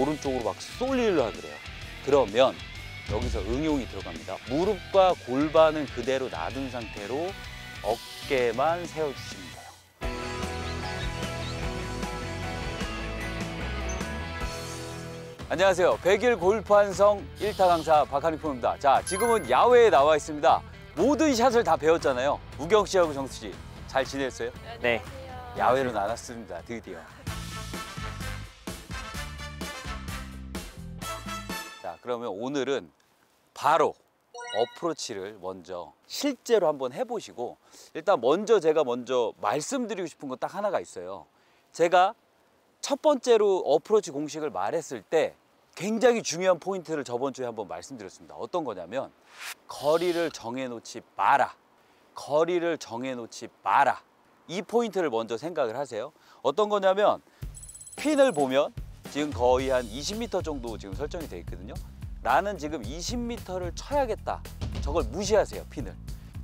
오른쪽으로 막 쏠리려 하더래요. 그러면 여기서 응용이 들어갑니다. 무릎과 골반은 그대로 놔둔 상태로 어깨만 세워주시면 돼요. 안녕하세요. 백일 골프 한성 1타 강사 박한희 프로입니다. 자, 지금은 야외에 나와 있습니다. 모든 샷을 다 배웠잖아요. 우경 씨하고 정수 씨. 잘 지냈어요? 네. 야외로 나갔습니다. 드디어. 그러면 오늘은 바로 어프로치를 먼저 실제로 한번 해보시고 일단 먼저 제가 먼저 말씀드리고 싶은 건 딱 하나가 있어요. 제가 첫 번째로 어프로치 공식을 말했을 때 굉장히 중요한 포인트를 저번 주에 한번 말씀드렸습니다. 어떤 거냐면 거리를 정해놓지 마라. 거리를 정해놓지 마라. 이 포인트를 먼저 생각을 하세요. 어떤 거냐면 핀을 보면 지금 거의 한 20m 정도 지금 설정이 되어 있거든요. 나는 지금 20m를 쳐야겠다. 저걸 무시하세요, 핀을.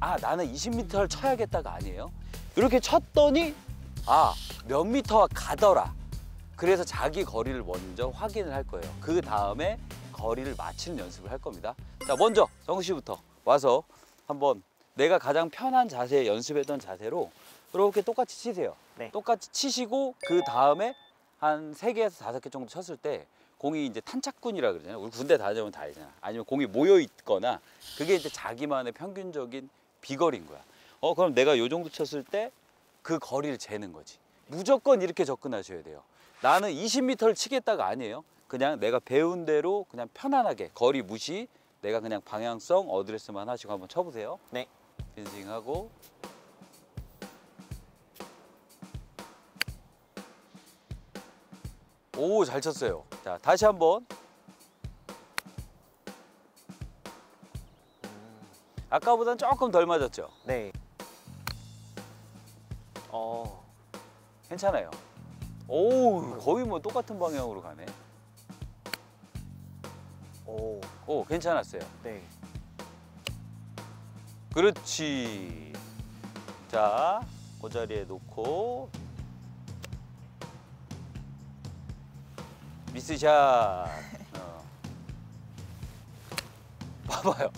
아, 나는 20m를 쳐야겠다가 아니에요. 이렇게 쳤더니 아, 몇 미터가 가더라. 그래서 자기 거리를 먼저 확인을 할 거예요. 그 다음에 거리를 맞히는 연습을 할 겁니다. 자, 먼저 정우 씨부터 와서 한번 내가 가장 편한 자세 연습했던 자세로 이렇게 똑같이 치세요. 네. 똑같이 치시고 그 다음에 한 세개에서 다섯 개 정도 쳤을 때 공이 이제 탄착군이라 그러잖아요. 우리 군대 다녀보면 다 알잖아. 아니면 공이 모여 있거나 그게 이제 자기만의 평균적인 비거리인 거야. 어, 그럼 내가 요 정도 쳤을 때 그 거리를 재는 거지. 무조건 이렇게 접근하셔야 돼요. 나는 20m를 치겠다가 아니에요. 그냥 내가 배운 대로 그냥 편안하게 거리 무시 내가 그냥 방향성 어드레스만 하시고 한번 쳐보세요. 네. 빈스윙하고 오 잘 쳤어요. 자 다시 한번 아까보다는 조금 덜 맞았죠. 네. 어. 괜찮아요. 오 거의 뭐 똑같은 방향으로 가네. 오. 오 괜찮았어요. 네. 그렇지. 자, 그 자리에 놓고 미스샷. 어. 봐봐요.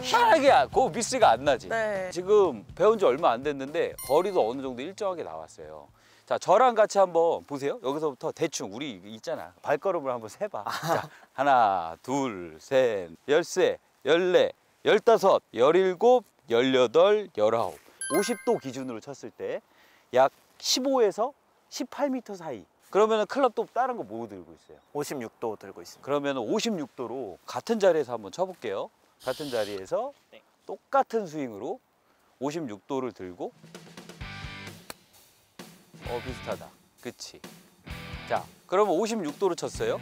희한하게 그 미스가 안 나지. 네. 지금 배운 지 얼마 안 됐는데 거리도 어느 정도 일정하게 나왔어요. 자, 저랑 같이 한번 보세요. 여기서부터 대충 우리 있잖아. 발걸음을 한번 세봐. 자, 하나, 둘, 셋, 열세, 열네, 열다섯, 열일곱, 열여덟, 열아홉. 50도 기준으로 쳤을 때약 15에서 18m 사이. 그러면 클럽도 다른 거 뭐 들고 있어요? 56도 들고 있습니다. 그러면 56도로 같은 자리에서 한번 쳐볼게요. 같은 자리에서 네. 똑같은 스윙으로 56도를 들고 어 비슷하다. 그치? 자, 그러면 56도로 쳤어요.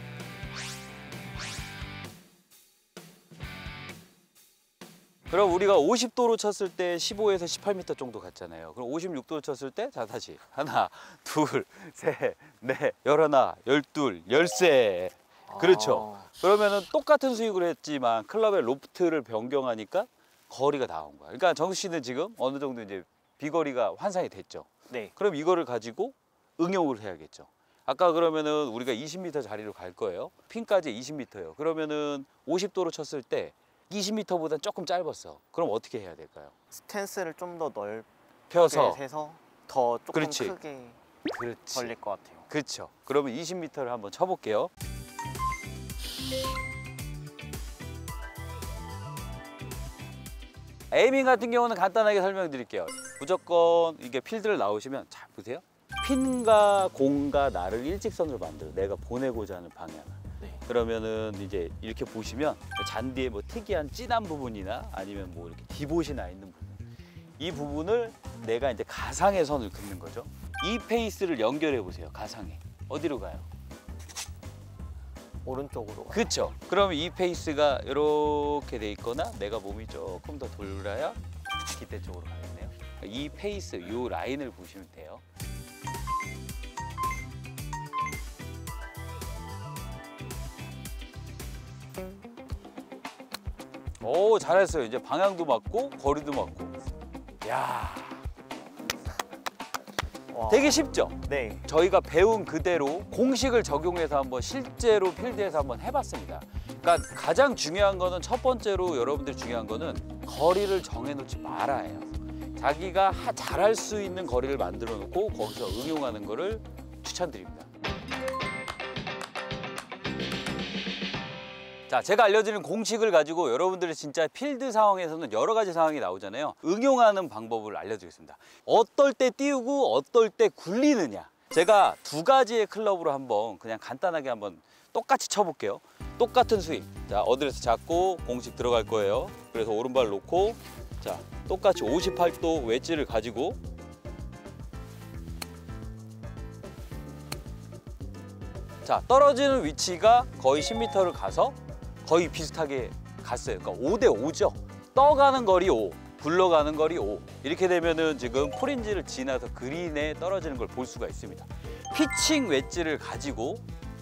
그럼 우리가 50도로 쳤을 때 15에서 18m 정도 갔잖아요. 그럼 56도로 쳤을 때, 자, 다시. 하나, 둘, 셋, 넷, 열하나, 열둘, 열세. 그렇죠. 아. 그러면은 똑같은 스윙을 했지만 클럽의 로프트를 변경하니까 거리가 나온 거야. 그러니까 정수 씨는 지금 어느 정도 이제 비거리가 환상이 됐죠. 네. 그럼 이거를 가지고 응용을 해야겠죠. 아까 그러면은 우리가 20m 자리로 갈 거예요. 핀까지 20m예요. 그러면은 50도로 쳤을 때 20m보다 조금 짧았어. 그럼 어떻게 해야 될까요? 스탠스를 좀 더 넓게 펴서. 해서 더 조금 그렇지. 크게 그렇지. 벌릴 것 같아요. 그렇죠. 그러면 20m를 한번 쳐볼게요. 에이밍 같은 경우는 간단하게 설명드릴게요. 무조건 이게 필드를 나오시면 잘 보세요. 핀과 공과 나를 일직선으로 만들어. 내가 보내고자 하는 방향을. 네. 그러면은 이제 이렇게 보시면 잔디에 뭐 특이한 진한 부분이나 아니면 뭐 이렇게 divot이 나 있는 부분. 이 부분을 내가 이제 가상의 선을 긋는 거죠. 이 face를 연결해 보세요. 가상에. 어디로 가요? 오른쪽으로. 가요. 그렇죠. 그러면 이 face가 이렇게 돼 있거나 내가 몸이 조금 더 돌아야 깃대 쪽으로 가겠네요. 이 face, 이 라인을 보시면 돼요. 오 잘했어요. 이제 방향도 맞고 거리도 맞고. 야 와. 되게 쉽죠? 네. 저희가 배운 그대로 공식을 적용해서 한번 실제로 필드에서 한번 해봤습니다. 그러니까 가장 중요한 거는 첫 번째로 여러분들이 중요한 거는 거리를 정해놓지 말아야 해요. 자기가 하- 잘할 수 있는 거리를 만들어 놓고 거기서 응용하는 거를 추천드립니다. 자, 제가 알려드리는 공식을 가지고 여러분들이 진짜 필드 상황에서는 여러 가지 상황이 나오잖아요. 응용하는 방법을 알려드리겠습니다. 어떨 때 띄우고 어떨 때 굴리느냐. 제가 두 가지의 클럽으로 한번 그냥 간단하게 한번 똑같이 쳐볼게요. 똑같은 스윙. 자, 어드레스 잡고 공식 들어갈 거예요. 그래서 오른발 놓고 자, 똑같이 58도 wedge를 가지고 자, 떨어지는 위치가 거의 10m를 가서 거의 비슷하게 갔어요. 그러니까 5대 5죠. 떠가는 거리 5, 굴러가는 거리 5. 이렇게 되면은 지금 프린지를 지나서 그린에 떨어지는 걸 볼 수가 있습니다. 피칭 웨지를 가지고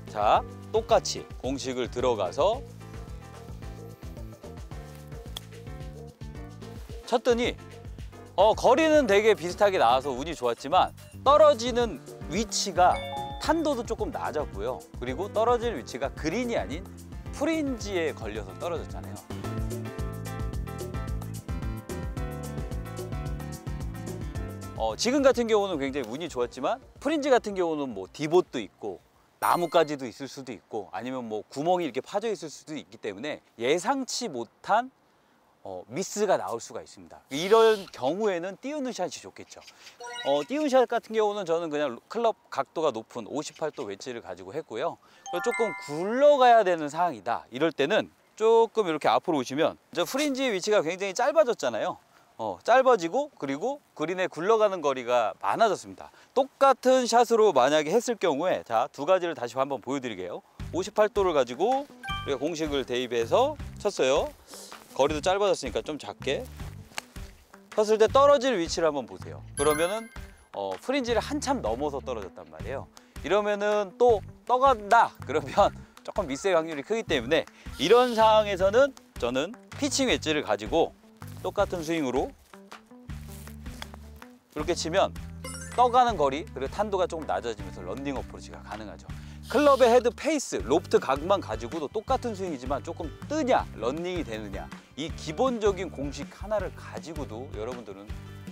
자, 똑같이 공식을 들어가서 쳤더니 어, 거리는 되게 비슷하게 나와서 운이 좋았지만 떨어지는 위치가 탄도도 조금 낮았고요. 그리고 떨어질 위치가 그린이 아닌 프린지에 걸려서 떨어졌잖아요. 어, 지금 같은 경우는 굉장히 운이 좋았지만 프린지 같은 경우는 뭐 디봇도 있고 나무까지도 있을 수도 있고 아니면 뭐 구멍이 이렇게 파져 있을 수도 있기 때문에 예상치 못한 어, 미스가 나올 수가 있습니다. 이런 경우에는 띄우는 샷이 좋겠죠. 어, 띄운 샷 같은 경우는 저는 그냥 클럽 각도가 높은 58도 웨지를 가지고 했고요. 조금 굴러가야 되는 상황이다. 이럴 때는 조금 이렇게 앞으로 오시면 저 프린지의 위치가 굉장히 짧아졌잖아요. 어, 짧아지고 그리고 그린에 굴러가는 거리가 많아졌습니다. 똑같은 샷으로 만약에 했을 경우에 자 두 가지를 다시 한번 보여드릴게요. 58도를 가지고 우리가 공식을 대입해서 쳤어요. 거리도 짧아졌으니까 좀 작게 쳤을 때 떨어질 위치를 한번 보세요. 그러면은 어, fringe를 한참 넘어서 떨어졌단 말이에요. 이러면은 또 떠간다. 그러면 조금 미스의 확률이 크기 때문에 이런 상황에서는 저는 pitching wedge를 가지고 똑같은 스윙으로 이렇게 치면 떠가는 거리 그리고 탄도가 조금 낮아지면서 런닝 어프로치가 가능하죠. 클럽의 헤드 face, 로프트 각만 가지고도 똑같은 스윙이지만 조금 뜨냐, 런닝이 되느냐 이 기본적인 공식 하나를 가지고도 여러분들은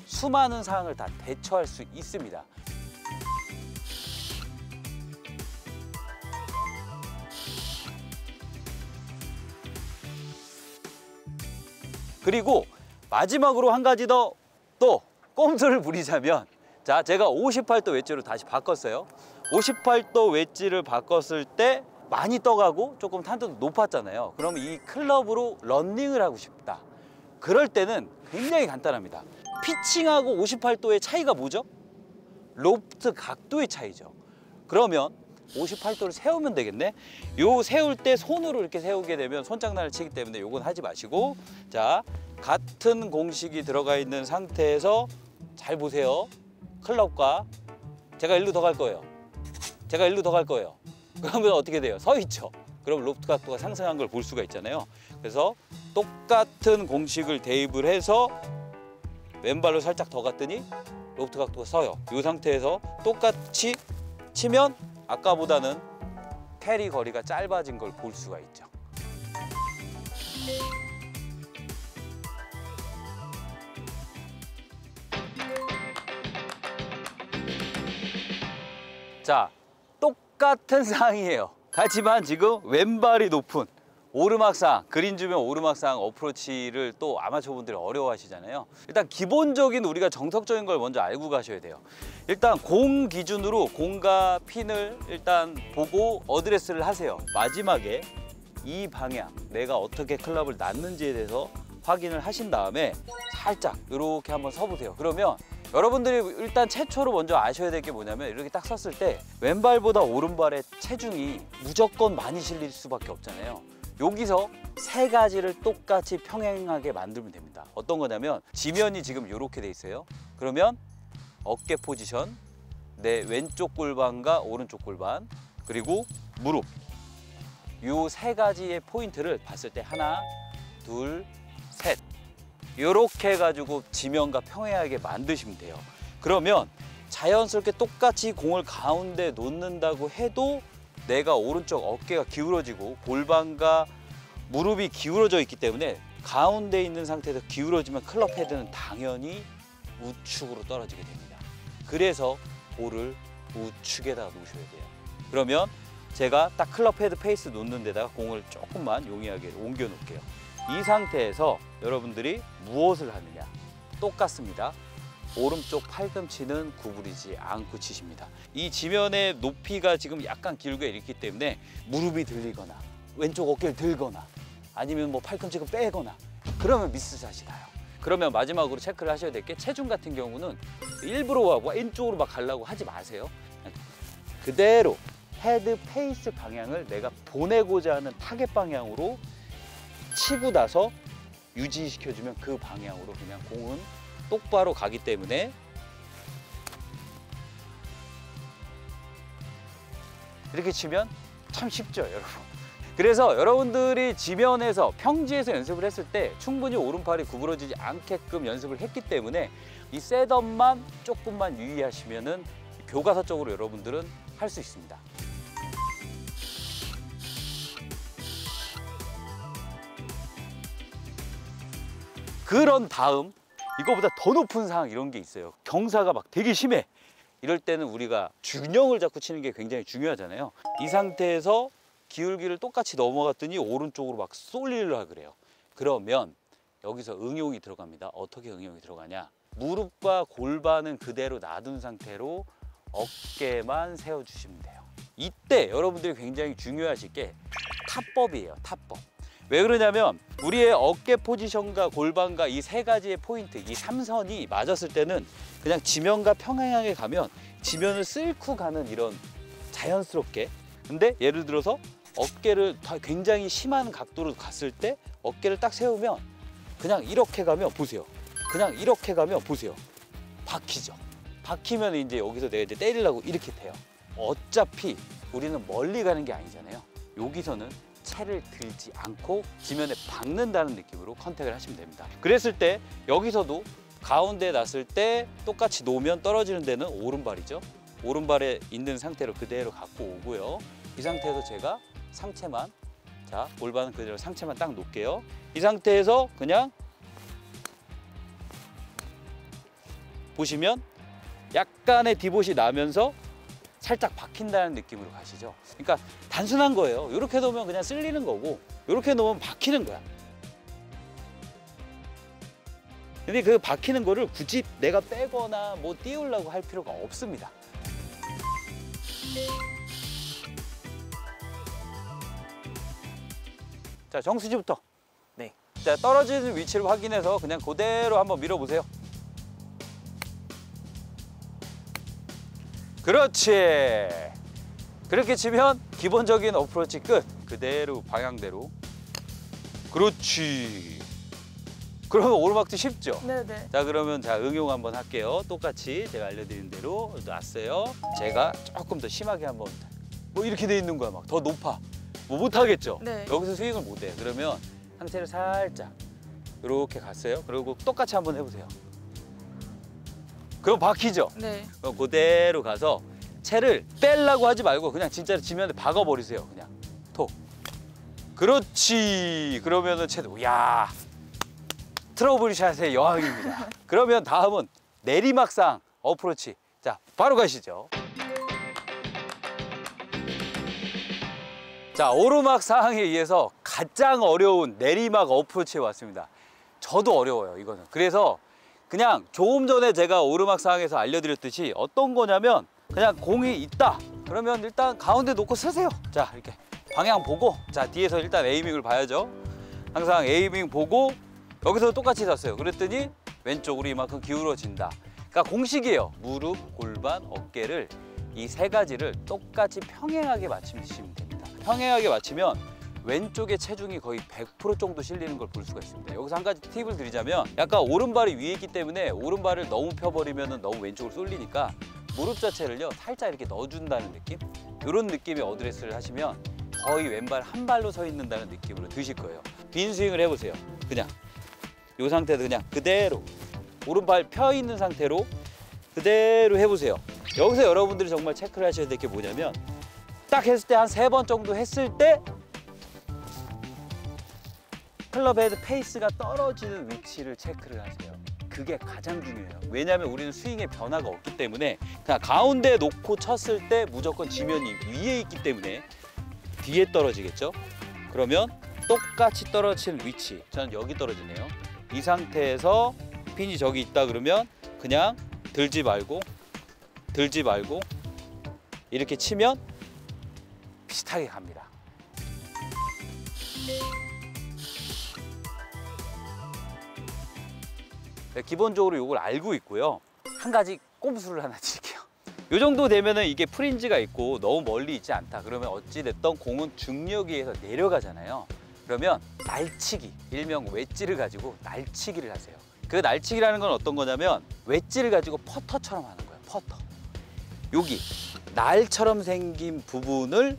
수많은 상황을 다 대처할 수 있습니다. 그리고 마지막으로 한 가지 더 또 꼼수를 부리자면 자 제가 58도 웨지로 다시 바꿨어요 58도 웨지를 바꿨을 때 많이 떠가고 조금 탄도도 높았잖아요 그러면 이 클럽으로 런닝을 하고 싶다 그럴 때는 굉장히 간단합니다 피칭하고 58도의 차이가 뭐죠? 로프트 각도의 차이죠 그러면 58도를 세우면 되겠네. 요 세울 때 손으로 이렇게 세우게 되면 손장난을 치기 때문에 요건 하지 마시고 자 같은 공식이 들어가 있는 상태에서 잘 보세요. 클럽과 제가 일로 더 갈 거예요. 제가 일로 더 갈 거예요. 그러면 어떻게 돼요? 서 있죠. 그럼 로프트 각도가 상승한 걸 볼 수가 있잖아요. 그래서 똑같은 공식을 대입을 해서 왼발로 살짝 더 갔더니 로프트 각도가 서요. 이 상태에서 똑같이 치면 아까보다는 캐리 거리가 짧아진 걸 볼 수가 있죠. 자, 똑같은 상황이에요. 하지만 지금 왼발이 높은 오르막상, 그린 주변 오르막상 어프로치를 또 아마추어분들이 어려워하시잖아요. 일단 기본적인 우리가 정석적인 걸 먼저 알고 가셔야 돼요. 일단 공 기준으로 공과 핀을 일단 보고 어드레스를 하세요. 마지막에 이 방향, 내가 어떻게 클럽을 놨는지에 대해서 확인을 하신 다음에 살짝 이렇게 한번 서보세요. 그러면 여러분들이 일단 최초로 먼저 아셔야 될 게 뭐냐면 이렇게 딱 섰을 때 왼발보다 오른발의 체중이 무조건 많이 실릴 수밖에 없잖아요. 여기서 세 가지를 똑같이 평행하게 만들면 됩니다. 어떤 거냐면 지면이 지금 이렇게 돼 있어요. 그러면 어깨 포지션, 내 왼쪽 골반과 오른쪽 골반, 그리고 무릎. 요세 가지의 포인트를 봤을 때 하나, 둘, 셋. 이렇게 해가지고 지면과 평행하게 만드시면 돼요. 그러면 자연스럽게 똑같이 공을 가운데 놓는다고 해도 내가 오른쪽 어깨가 기울어지고 골반과 무릎이 기울어져 있기 때문에 가운데 있는 상태에서 기울어지면 클럽 헤드는 당연히 우측으로 떨어지게 됩니다. 그래서 볼을 우측에다 놓으셔야 돼요. 그러면 제가 딱 클럽 헤드 face 놓는 데다가 공을 조금만 용이하게 옮겨 놓을게요. 이 상태에서 여러분들이 무엇을 하느냐? 똑같습니다. 오른쪽 팔꿈치는 구부리지 않고 치십니다. 이 지면의 높이가 지금 약간 길게 있기 때문에 무릎이 들리거나 왼쪽 어깨를 들거나 아니면 뭐 팔꿈치가 빼거나 그러면 miss shot이 나요. 그러면 마지막으로 체크를 하셔야 될 게 체중 같은 경우는 일부러 하고 왼쪽으로 막 가려고 하지 마세요. 그대로 헤드 face 방향을 내가 보내고자 하는 타겟 방향으로 치고 나서 유지시켜주면 그 방향으로 그냥 공은 똑바로 가기 때문에 이렇게 치면 참 쉽죠, 여러분. 그래서 여러분들이 지면에서 평지에서 연습을 했을 때 충분히 오른팔이 구부러지지 않게끔 연습을 했기 때문에 이 셋업만 조금만 유의하시면 은 교과서적으로 여러분들은 할 수 있습니다. 그런 다음 이거보다 더 높은 상황 이런 게 있어요. 경사가 막 되게 심해. 이럴 때는 우리가 균형을 잡고 치는 게 굉장히 중요하잖아요. 이 상태에서 기울기를 똑같이 넘어갔더니 오른쪽으로 막 쏠리려 그래요. 그러면 여기서 응용이 들어갑니다. 어떻게 응용이 들어가냐? 무릎과 골반은 그대로 놔둔 상태로 어깨만 세워주시면 돼요. 이때 여러분들이 굉장히 중요하실 게 탑법이에요. 탑법. 왜 그러냐면 우리의 어깨 포지션과 골반과 이 세 가지의 포인트, 이 삼선이 맞았을 때는 그냥 지면과 평행하게 가면 지면을 쓸고 가는 이런 자연스럽게. 근데 예를 들어서 어깨를 다 굉장히 심한 각도로 갔을 때 어깨를 딱 세우면 그냥 이렇게 가면 보세요. 그냥 이렇게 가면 보세요. 박히죠. 박히면 이제 여기서 내가 이제 때리려고 이렇게 돼요. 어차피 우리는 멀리 가는 게 아니잖아요. 여기서는 채를 들지 않고 지면에 박는다는 느낌으로 컨택을 하시면 됩니다. 그랬을 때 여기서도 가운데 놨을 때 똑같이 놓으면 떨어지는 데는 오른발이죠. 오른발에 있는 상태로 그대로 갖고 오고요. 이 상태에서 제가 상체만 자 골반은 그대로 상체만 딱 놓을게요. 이 상태에서 그냥 보시면 약간의 디봇이 나면서 살짝 박힌다는 느낌으로 가시죠. 그러니까 단순한 거예요. 이렇게 놓으면 그냥 쓸리는 거고 이렇게 놓으면 박히는 거야. 근데 그 박히는 거를 굳이 내가 빼거나 뭐 띄우려고 할 필요가 없습니다. 자, 정수지부터. 네. 자, 떨어지는 위치를 확인해서 그냥 그대로 한번 밀어보세요. 그렇지. 그렇게 치면 기본적인 어프로치 끝. 그대로 방향대로. 그렇지. 그러면 오르막도 쉽죠? 네네. 자 그러면 자 응용 한번 할게요. 똑같이 제가 알려드린 대로 놨어요. 제가 조금 더 심하게 한번 뭐 이렇게 돼 있는 거야 막 더 높아. 뭐 못하겠죠? 네. 여기서 스윙을 못해. 그러면 상체를 살짝 이렇게 갔어요. 그리고 똑같이 한번 해보세요. 그럼 박히죠? 네. 그럼 그대로 가서 채를 뺄라고 하지 말고 그냥 진짜로 지면에 박아버리세요. 그냥 톡. 그렇지. 그러면은 채도 야 트러블 샷의 여왕입니다. 그러면 다음은 내리막상 어프로치. 자 바로 가시죠. 자 오르막 상황에 의해서 가장 어려운 내리막 어프로치에 왔습니다. 저도 어려워요 이거는. 그래서 그냥 조금 전에 제가 오르막 상황에서 알려드렸듯이 어떤 거냐면 그냥 공이 있다. 그러면 일단 가운데 놓고 쓰세요. 자 이렇게 방향 보고 자 뒤에서 일단 에이밍을 봐야죠. 항상 에이밍 보고 여기서 똑같이 섰어요. 그랬더니 왼쪽으로 이만큼 기울어진다. 그러니까 공식이에요. 무릎, 골반, 어깨를 이 세 가지를 똑같이 평행하게 맞추시면 됩니다. 평행하게 맞추면 왼쪽에 체중이 거의 100% 정도 실리는 걸 볼 수가 있습니다. 여기서 한 가지 팁을 드리자면 약간 오른발이 위에 있기 때문에 오른발을 너무 펴버리면 너무 왼쪽으로 쏠리니까 무릎 자체를요 살짝 이렇게 넣어준다는 느낌? 이런 느낌의 어드레스를 하시면 거의 왼발 한 발로 서 있는다는 느낌으로 드실 거예요. 빈 스윙을 해보세요. 그냥 이 상태도 그냥 그대로 오른발 펴 있는 상태로 그대로 해보세요. 여기서 여러분들이 정말 체크를 하셔야 될 게 뭐냐면 딱 했을 때 한 세 번 정도 했을 때 클럽 헤드 face가 떨어지는 위치를 체크를 하세요. 그게 가장 중요해요. 왜냐하면 우리는 스윙에 변화가 없기 때문에 그냥 가운데 놓고 쳤을 때 무조건 지면이 위에 있기 때문에 뒤에 떨어지겠죠. 그러면 똑같이 떨어지는 위치. 저는 여기 떨어지네요. 이 상태에서 핀이 저기 있다 그러면 그냥 들지 말고 들지 말고 이렇게 치면 비슷하게 갑니다. 기본적으로 이걸 알고 있고요. 한 가지 꼼수를 하나 드릴게요. 이 정도 되면은 이게 프린지가 있고 너무 멀리 있지 않다. 그러면 어찌 됐던 공은 중력에 의해서 내려가잖아요. 그러면 날치기, 일명 웨지를 가지고 날치기를 하세요. 그 날치기라는 건 어떤 거냐면 웨지를 가지고 퍼터처럼 하는 거예요. 퍼터. 여기 날처럼 생긴 부분을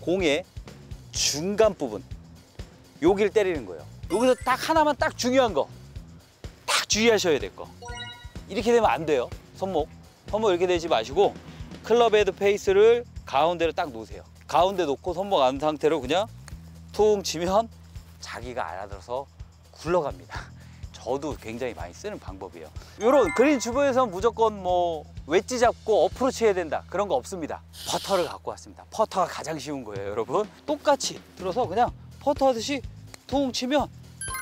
공의 중간 부분 여기를 때리는 거예요. 여기서 딱 하나만 딱 중요한 거. 딱 주의하셔야 될 거. 이렇게 되면 안 돼요. 손목. 손목 이렇게 되지 마시고 클럽 헤드 face를 가운데로 딱 놓으세요. 가운데 놓고 손목 안 상태로 그냥 퉁 치면 자기가 알아들어서 굴러갑니다. 저도 굉장히 많이 쓰는 방법이에요. 이런 그린 주변에서 무조건 뭐 웨지 잡고 어프로치 해야 된다 그런 거 없습니다. 퍼터를 갖고 왔습니다. 퍼터가 가장 쉬운 거예요, 여러분. 똑같이 들어서 그냥 퍼터 하듯이 퉁 치면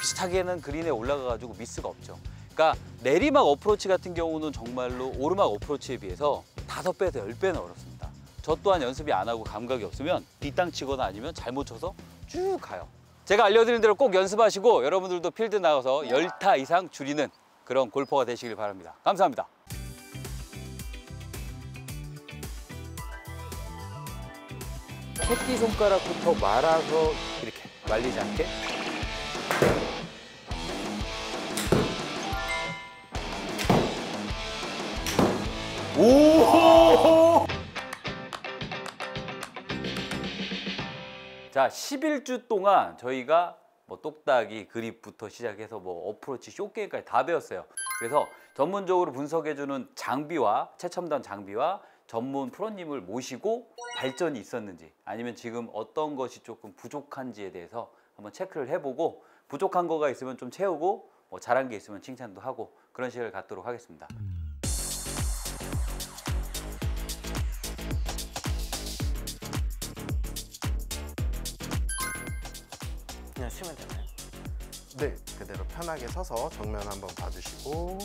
비슷하게는 그린에 올라가가지고 미스가 없죠. 그러니까 내리막 어프로치 같은 경우는 정말로 오르막 어프로치에 비해서 다섯 배에서 열 배는 어렵습니다. 저 또한 연습이 안 하고 감각이 없으면 뒷땅 치거나 아니면 잘못 쳐서 쭉 가요. 제가 알려드린 대로 꼭 연습하시고 여러분들도 필드 나가서 열타 이상 줄이는 그런 골퍼가 되시길 바랍니다. 감사합니다. 새끼 손가락부터 말아서 이렇게 말리지 않게 오! 자, 11주 동안 저희가 뭐 똑딱이, 그립부터 시작해서 뭐 어프로치, 쇼게임까지 다 배웠어요. 그래서 전문적으로 분석해주는 장비와 최첨단 장비와 전문 프로님을 모시고 발전이 있었는지 아니면 지금 어떤 것이 조금 부족한지에 대해서 한번 체크를 해보고 부족한 거가 있으면 좀 채우고 뭐 잘한 게 있으면 칭찬도 하고 그런 시간을 갖도록 하겠습니다. 치면 되나요? 네, 그대로 편하게 서서 정면 한번 봐주시고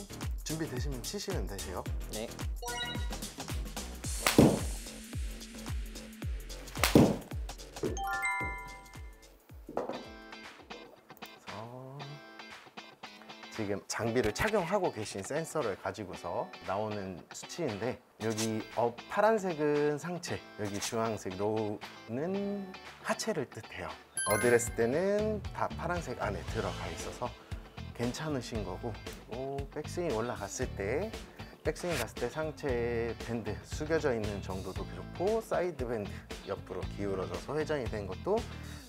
준비되시면 치시면 되세요. 네. 지금 장비를 착용하고 계신 센서를 가지고서 나오는 수치인데 여기 어, 파란색은 상체, 여기 주황색 low는 하체를 뜻해요. 어드레스 때는 다 파란색 안에 들어가 있어서 괜찮으신 거고 그리고 백스윙 올라갔을 때 백스윙 갔을 때 상체 bend 숙여져 있는 정도도 그렇고 side bend 옆으로 기울어져서 회전이 된 것도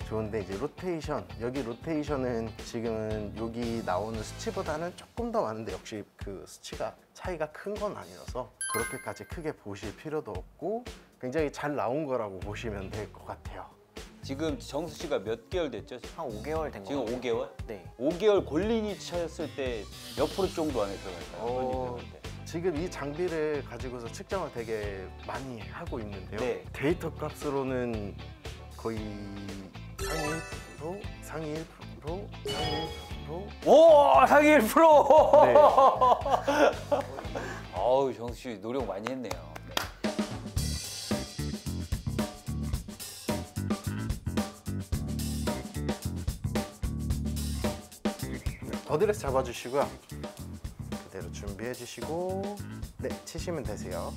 좋은데 이제 로테이션 여기 로테이션은 지금은 여기 나오는 수치보다는 조금 더 많은데 역시 그 수치가 차이가 큰 건 아니어서 그렇게까지 크게 보실 필요도 없고 굉장히 잘 나온 거라고 보시면 될 것 같아요. 지금 정수 씨가 몇 개월 됐죠? 한 5개월 된 거. 지금 5개월? 네. 5개월 골린이 쳤을 때 몇 프로 정도 안에 들어갈까요? 어. 지금 이 장비를 가지고서 측정을 되게 많이 하고 있는데요. 네. 데이터 값으로는 거의 상위 1%, 상위 1%, 상위 1%. 오 상위 1%. 네. 어우 정수 씨 노력 많이 했네요. 어드레스 잡아주시고요. 그대로 준비해 주시고 네 치시면 되세요.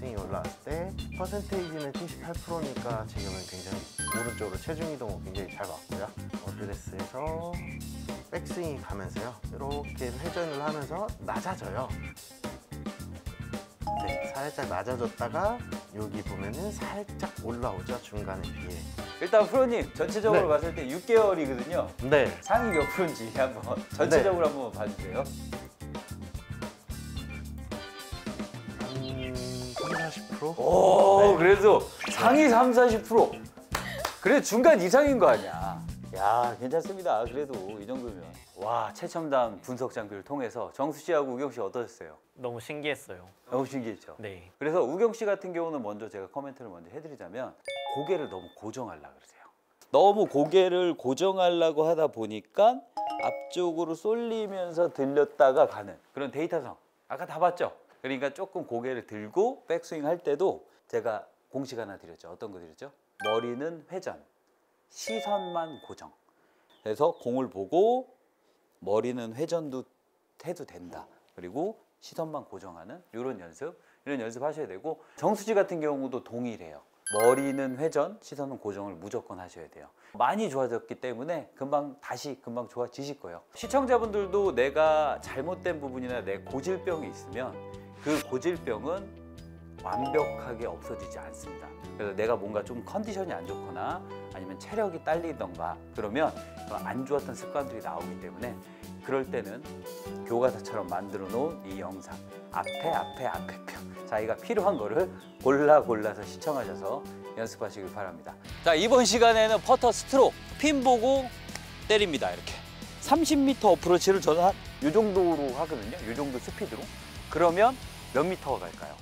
백스윙이 올라왔을 때 퍼센테이지는 78%니까 지금은 굉장히 오른쪽으로 체중 이동 굉장히 잘 맞고요. 어드레스에서 백스윙이 가면서요. 이렇게 회전을 하면서 낮아져요. 네, 살짝 낮아졌다가 여기 보면은 살짝 올라오죠 중간에 비해. 일단 프로님 전체적으로 네. 봤을 때 6개월이거든요. 네. 상위 몇 프로인지 한번 전체적으로 한번 봐주세요. 한 30, 40%? 오, 그래도 상위 3, 40%. 그래 중간 이상인 거 아니야. 야, 괜찮습니다. 그래도 이 정도면. 와, 최첨단 분석 장비를 통해서 정수 씨하고 우경 씨 어떠셨어요? 너무 신기했어요. 너무 신기했죠? 네. 그래서 우경 씨 같은 경우는 먼저 제가 코멘트를 먼저 해드리자면 고개를 너무 고정하려 그러세요. 너무 고개를 고정하려고 하다 보니까 앞쪽으로 쏠리면서 들렸다가 가는 그런 데이터성. 아까 다 봤죠? 그러니까 조금 고개를 들고 백스윙 할 때도 제가 공식 하나 드렸죠. 어떤 거 드렸죠? 머리는 회전, 시선만 고정. 그래서 공을 보고 머리는 회전도 해도 된다. 그리고 시선만 고정하는 이런 연습, 이런 연습 하셔야 되고 정수 씨 같은 경우도 동일해요. 머리는 회전, 시선은 고정을 무조건 하셔야 돼요. 많이 좋아졌기 때문에 금방 다시 금방 좋아지실 거예요. 시청자분들도 내가 잘못된 부분이나 내 고질병이 있으면 그 고질병은 완벽하게 없어지지 않습니다. 그래서 내가 뭔가 좀 컨디션이 안 좋거나 아니면 체력이 딸리던가 그러면 안 좋았던 습관들이 나오기 때문에 그럴 때는 교과서처럼 만들어 놓은 이 영상 앞에 앞에 앞에 표 자기가 필요한 거를 골라 골라서 시청하셔서 연습하시길 바랍니다. 자 이번 시간에는 퍼터 스트로크 핀 보고 때립니다 이렇게 30m 어프로치를 저는 한 이 정도로 하거든요. 이 정도 스피드로 그러면 몇 미터가 갈까요?